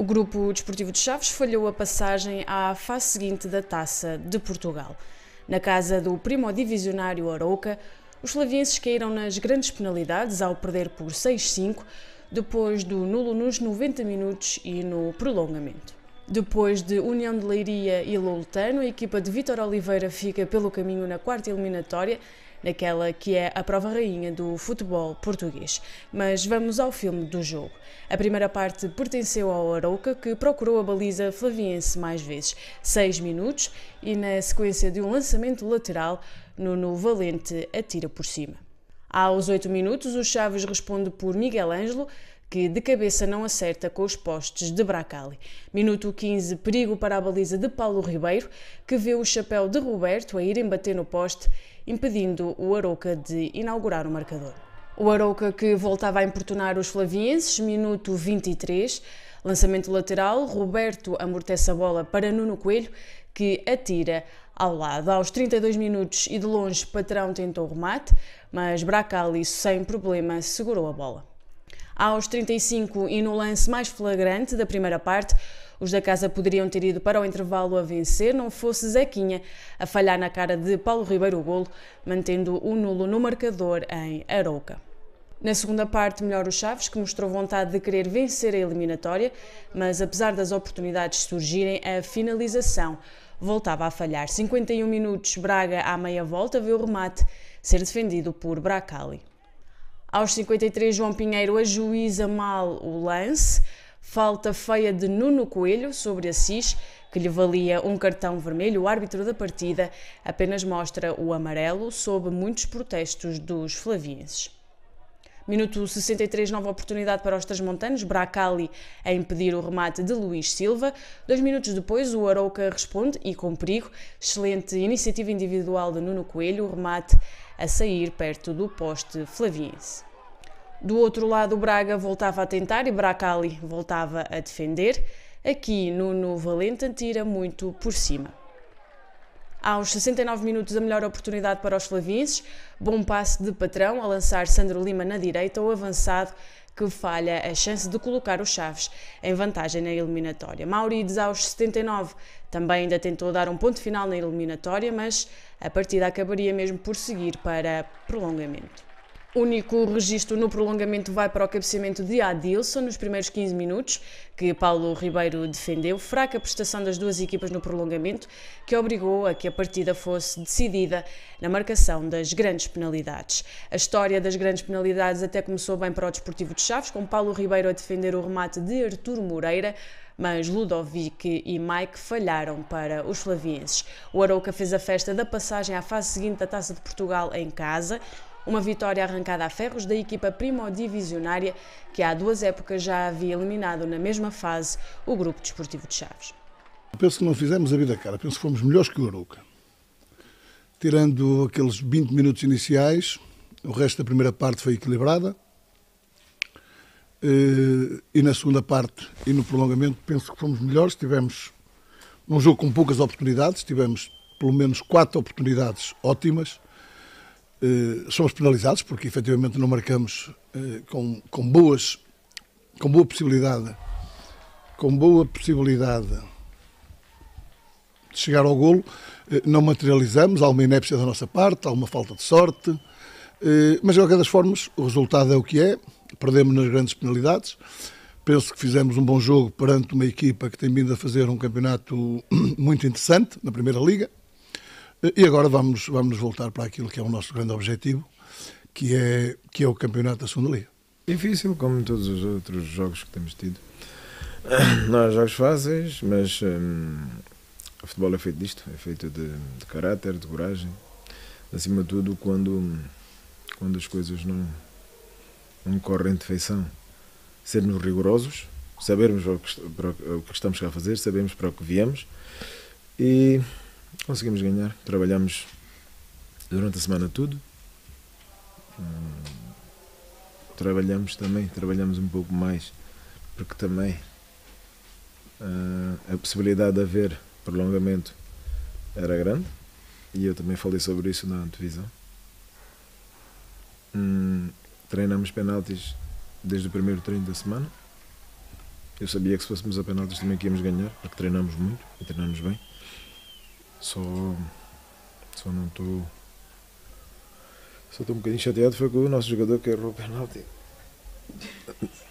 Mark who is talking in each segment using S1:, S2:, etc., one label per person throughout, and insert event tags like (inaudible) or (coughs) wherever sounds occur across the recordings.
S1: O grupo desportivo de Chaves falhou a passagem à fase seguinte da Taça de Portugal. Na casa do primo divisionário Arouca, os flavienses caíram nas grandes penalidades ao perder por 6-5, depois do nulo nos 90 minutos e no prolongamento. Depois de União de Leiria e Loutano, a equipa de Vítor Oliveira fica pelo caminho na quarta eliminatória, naquela que é a prova rainha do futebol português. Mas vamos ao filme do jogo. A primeira parte pertenceu ao Arouca, que procurou a baliza flaviense mais vezes, 6 minutos, e na sequência de um lançamento lateral, Nuno Valente atira por cima. Aos 8 minutos, o Chaves responde por Miguel Ângelo, que de cabeça não acerta com os postes de Bracali. Minuto 15, perigo para a baliza de Paulo Ribeiro, que vê o chapéu de Roberto a ir embater no poste, impedindo o Arouca de inaugurar o marcador. O Arouca que voltava a importunar os flavienses, minuto 23, lançamento lateral, Roberto amortece a bola para Nuno Coelho, que atira ao lado. Aos 32 minutos e de longe, Patrão tentou o remate, mas Bracali, sem problema, segurou a bola. Aos 35 e no lance mais flagrante da primeira parte, os da casa poderiam ter ido para o intervalo a vencer, não fosse Zequinha a falhar na cara de Paulo Ribeiro o golo, mantendo o nulo no marcador em Arouca. Na segunda parte, melhor o Chaves, que mostrou vontade de querer vencer a eliminatória, mas apesar das oportunidades surgirem, a finalização voltava a falhar. 51 minutos, Braga à meia volta, vê o remate ser defendido por Bracali. Aos 53, João Pinheiro ajuiza mal o lance. Falta feia de Nuno Coelho sobre Assis, que lhe valia um cartão vermelho. O árbitro da partida apenas mostra o amarelo, sob muitos protestos dos flavienses. Minuto 63, nova oportunidade para os transmontanos. Bracali a impedir o remate de Luís Silva. Dois minutos depois, o Arouca responde e com perigo. Excelente iniciativa individual de Nuno Coelho. O remate a sair perto do poste flaviense. Do outro lado, o Braga voltava a tentar e Bracali voltava a defender. Aqui, Nuno Valente tira muito por cima. Aos 69 minutos, a melhor oportunidade para os flavienses. Bom passe de patrão a lançar Sandro Lima na direita, o avançado que falha a chance de colocar os Chaves em vantagem na eliminatória. Maurides, aos 79, também ainda tentou dar um ponto final na eliminatória, mas a partida acabaria mesmo por seguir para prolongamento. Único registro no prolongamento vai para o cabeceamento de Adilson nos primeiros 15 minutos, que Paulo Ribeiro defendeu. Fraca prestação das duas equipas no prolongamento, que obrigou a que a partida fosse decidida na marcação das grandes penalidades. A história das grandes penalidades até começou bem para o Desportivo de Chaves, com Paulo Ribeiro a defender o remate de Arturo Moreira, mas Ludovic e Mike falharam para os flavienses. O Arouca fez a festa da passagem à fase seguinte da Taça de Portugal em casa, uma vitória arrancada a ferros da equipa primodivisionária que há duas épocas já havia eliminado na mesma fase o Grupo Desportivo de Chaves.
S2: Penso que não fizemos a vida cara, penso que fomos melhores que o Arouca. Tirando aqueles 20 minutos iniciais, o resto da primeira parte foi equilibrada. Eh, e na segunda parte e no prolongamento penso que fomos melhores. Tivemos um jogo com poucas oportunidades, tivemos pelo menos quatro oportunidades ótimas somos penalizados porque efetivamente não marcamos eh, com, com boas com boa possibilidade com boa possibilidade de chegar ao golo eh, não materializamos, há uma inépcia da nossa parte, há uma falta de sorte mas de qualquer das formas o resultado é o que é, perdemos nas grandes penalidades. Penso que fizemos um bom jogo perante uma equipa que tem vindo a fazer um campeonato (clears throat) muito interessante na Primeira Liga e agora vamos, vamos voltar para aquilo que é o nosso grande objetivo, que é, que é o campeonato da segunda liga.
S3: Difícil, como todos os outros jogos que temos tido. (coughs) Não há jogos fáceis, mas hum, o futebol é feito disto, é feito de, de caráter, de coragem. Acima de tudo, quando, quando as coisas não, não correm de feição. Sermos rigorosos, sabermos o que, para o que estamos cá a fazer, sabemos para o que viemos e Conseguimos ganhar. Trabalhamos durante a semana tudo. Hum, trabalhamos também, trabalhamos um pouco mais, porque também uh, a possibilidade de haver prolongamento era grande e eu também falei sobre isso na televisão. Hum, treinamos penaltis desde o primeiro treino da semana Eu sabia que se fôssemos a penaltis também que íamos ganhar, porque treinamos muito e treinamos bem. Só, só não estou. Só estou um bocadinho chateado foi com o nosso jogador que errou o penalti.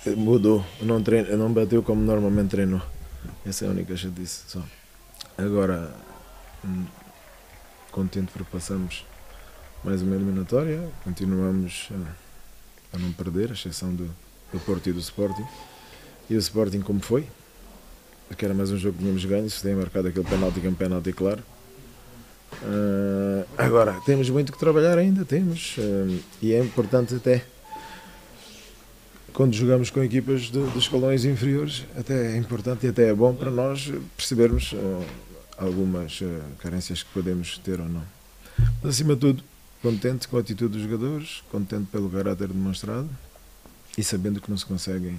S3: (laughs) Mudou, não, treino, não bateu como normalmente treinou. Essa é a única chatice. Só. Agora, hum, contente porque passamos mais uma eliminatória, continuamos a, a não perder, a exceção do, do Porto e do Sporting. E o Sporting como foi, que era mais um jogo que tínhamos ganho, se tem marcado aquele penalti que é um penalti claro. Uh, agora, temos muito que trabalhar ainda, temos, uh, e é importante até quando jogamos com equipas de, de, escalões inferiores, até é importante e até é bom para nós percebermos uh, algumas carências que podemos ter ou não. Mas, acima de tudo, contente com a atitude dos jogadores, contente pelo caráter demonstrado e sabendo que não se conseguem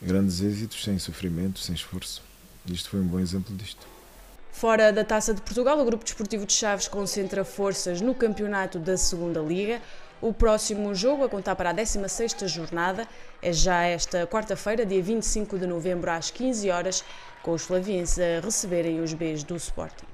S3: grandes êxitos sem sofrimento, sem esforço. Isto foi um bom exemplo disto.
S1: Fora da Taça de Portugal, o Grupo Desportivo de Chaves concentra forças no campeonato da Segunda Liga. O próximo jogo, a contar para a 16ª jornada, é já esta quarta-feira, dia 25 de novembro, às 15 horas, com os flavienses a receberem os Bs do Sporting.